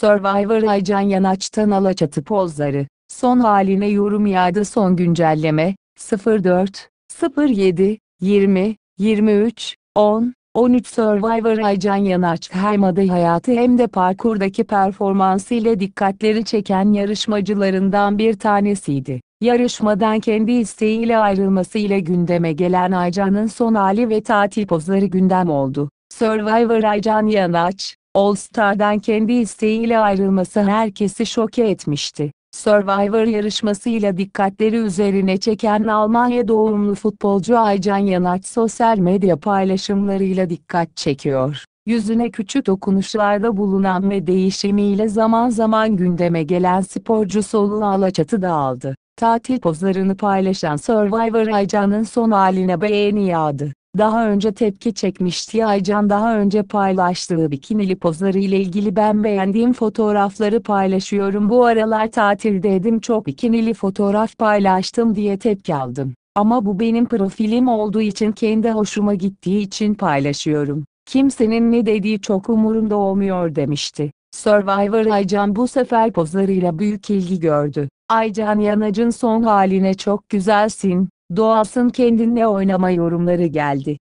Survivor Aycan Yanaç'tan Alaçatı pozları. Son haline yorum yağdı son güncelleme. 04, 07, 20, 23, 10, 13 Survivor Aycan Yanaç hem aday hayatı hem de parkurdaki performansı ile dikkatleri çeken yarışmacılarından bir tanesiydi. Yarışmadan kendi isteğiyle ayrılması ile gündeme gelen Aycan'ın son hali ve tatil pozları gündem oldu. Survivor Aycan Yanaç, All Star'dan kendi isteğiyle ayrılması herkesi şoke etmişti. Survivor yarışmasıyla dikkatleri üzerine çeken Almanya doğumlu futbolcu Aycan Yanaç sosyal medya paylaşımlarıyla dikkat çekiyor. Yüzüne küçük dokunuşlarda bulunan ve değişimiyle zaman zaman gündeme gelen sporcu soluğu Alaçatı'da aldı. Tatil pozlarını paylaşan Survivor Aycan'ın son haline beğeni yağdı. Daha önce tepki çekmişti Aycan daha önce paylaştığı bikinili pozları ile ilgili ben beğendiğim fotoğrafları paylaşıyorum bu aralar tatildeydim çok bikinili fotoğraf paylaştım diye tepki aldım. Ama bu benim profilim olduğu için kendi hoşuma gittiği için paylaşıyorum. Kimsenin ne dediği çok umurumda olmuyor demişti. Survivor Aycan bu sefer pozlarıyla büyük ilgi gördü. Aycan Yanac'ın son haline çok güzelsin, doğalsın kendinle oynama yorumları geldi.